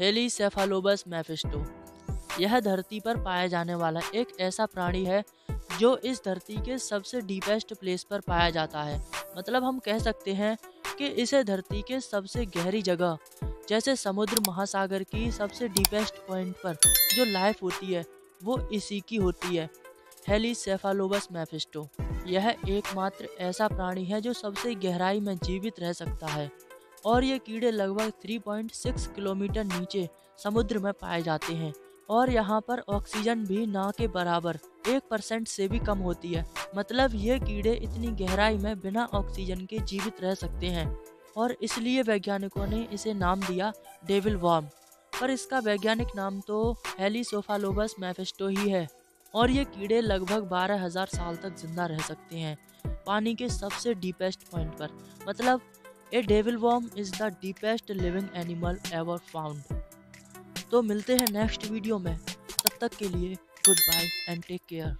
हेलीसेफालोबस मैफिस्टो। यह धरती पर पाया जाने वाला एक ऐसा प्राणी है, जो इस धरती के सबसे डीपेस्ट प्लेस पर पाया जाता है। मतलब हम कह सकते हैं कि इसे धरती के सबसे गहरी जगह, जैसे समुद्र महासागर की सबसे डीपेस्ट पॉइंट पर जो लाइफ होती है, वो इसी की होती है। हेलीसेफालोबस मैफिस्टो। यह एकमात्र ऐसा प्राणी है जो सबसे गहराई में जीवित रह सकता है। और ये कीड़े लगभग 3.6 किलोमीटर नीचे समुद्र में पाए जाते हैं। और यहाँ पर ऑक्सीजन भी ना के बराबर, एक परसेंट से भी कम होती है। मतलब ये कीड़े इतनी गहराई में बिना ऑक्सीजन के जीवित रह सकते हैं। और इसलिए वैज्ञानिकों ने इसे नाम दिया डेविल वॉर्म। पर इसका वैज्ञानिक नाम तो हेलीसोफालोबस मैफेस्टो ही है। और ये कीड़े लगभग बारह हज़ार साल तक ज़िंदा रह सकते हैं, पानी के सबसे डीपेस्ट पॉइंट पर। मतलब a devil worm is the deepest living animal ever found तो मिलते हैं नेक्स्ट वीडियो में। तब तक के लिए goodbye and take care